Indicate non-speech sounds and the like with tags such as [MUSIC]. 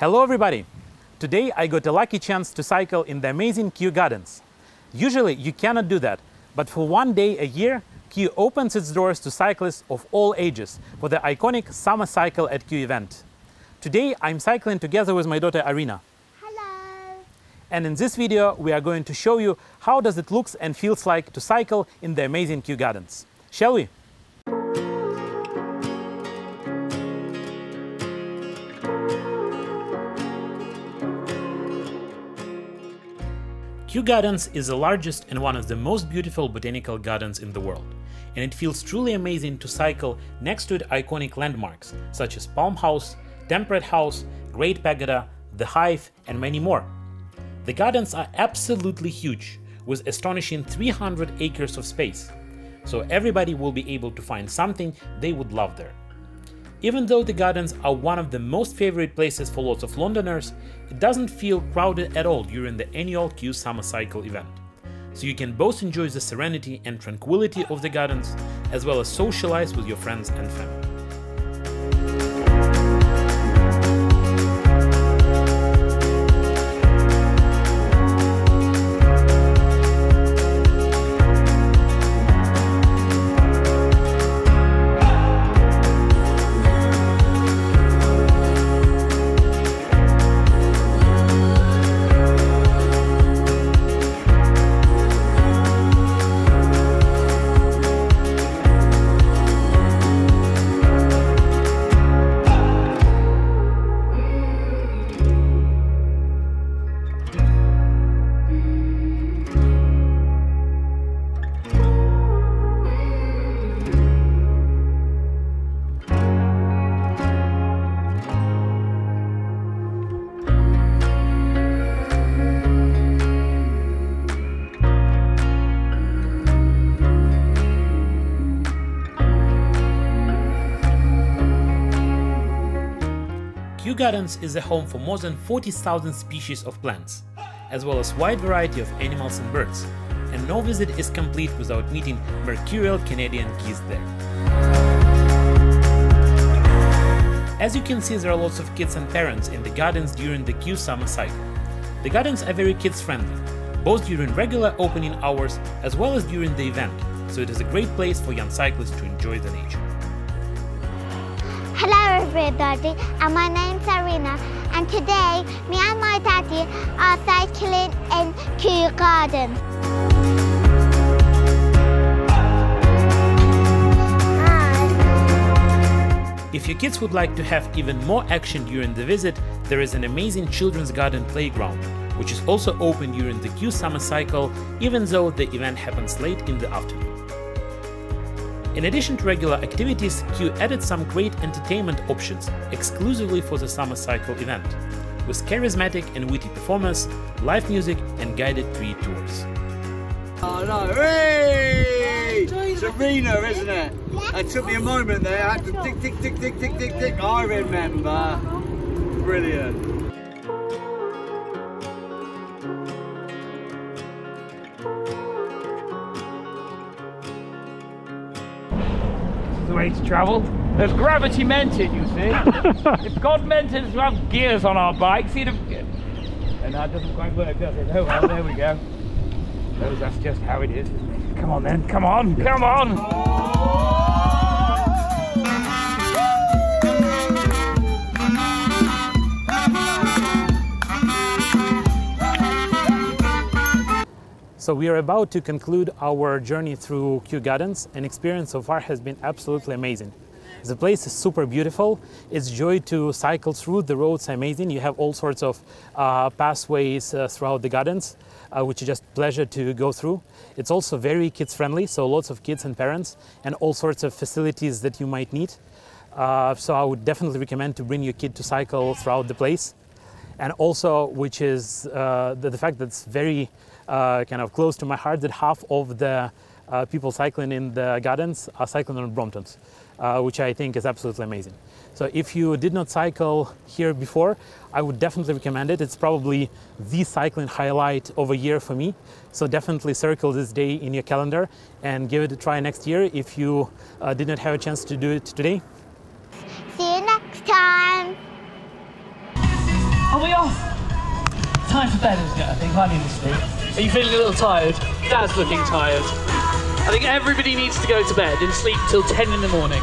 Hello everybody! Today I got a lucky chance to cycle in the amazing Kew Gardens. Usually you cannot do that, but for one day a year, Kew opens its doors to cyclists of all ages for the iconic Summer Cycle at Kew event. Today I'm cycling together with my daughter Arina. Hello. And in this video we are going to show you how does it looks and feels like to cycle in the amazing Kew Gardens. Shall we? Kew Gardens is the largest and one of the most beautiful botanical gardens in the world, and it feels truly amazing to cycle next to its iconic landmarks such as Palm House, Temperate House, Great Pagoda, The Hive, and many more. The gardens are absolutely huge, with astonishing 300 acres of space, so everybody will be able to find something they would love there. Even though the gardens are one of the most favorite places for lots of Londoners, it doesn't feel crowded at all during the annual Kew Summer Cycle event. So you can both enjoy the serenity and tranquility of the gardens, as well as socialize with your friends and family. Kew Gardens is a home for more than 40,000 species of plants, as well as wide variety of animals and birds, and no visit is complete without meeting mercurial Canadian geese there. As you can see, there are lots of kids and parents in the gardens during the Kew summer cycle. The gardens are very kids friendly, both during regular opening hours as well as during the event, so it is a great place for young cyclists to enjoy the nature. Everybody, and my name's Arina, and today me and my daddy are cycling in Kew Garden. If your kids would like to have even more action during the visit, there is an amazing children's garden playground, which is also open during the Kew summer cycle, even though the event happens late in the afternoon. In addition to regular activities, Kew added some great entertainment options exclusively for the summer cycle event, with charismatic and witty performers, live music, and guided tree tours. Oh no, hey! Serena, isn't it? It took me a moment there. I had to tick, tick, tick, tick, tick, tick, tick. I remember. Brilliant. The way to travel. As gravity meant it, you see. [LAUGHS] if God meant it to have gears on our bikes, he'd have. And that doesn't quite work, does it? Oh well, there we go. Suppose that's just how it is. Come on then, come on, come on! So we are about to conclude our journey through Kew Gardens. An experience so far has been absolutely amazing. The place is super beautiful. It's joy to cycle through. The roads are amazing. You have all sorts of uh, pathways uh, throughout the gardens, uh, which is just pleasure to go through. It's also very kids friendly, so lots of kids and parents, and all sorts of facilities that you might need. Uh, so I would definitely recommend to bring your kid to cycle throughout the place. And also, which is uh, the, the fact that it's very uh, kind of close to my heart that half of the uh, people cycling in the gardens are cycling on Bromptons, uh, which I think is absolutely amazing. So if you did not cycle here before, I would definitely recommend it. It's probably the cycling highlight of a year for me. So definitely circle this day in your calendar and give it a try next year if you uh, did not have a chance to do it today. See you next time. Are we off? Time for bed, isn't it? I think I need to sleep. Are you feeling a little tired? Dad's looking tired. I think everybody needs to go to bed and sleep till 10 in the morning.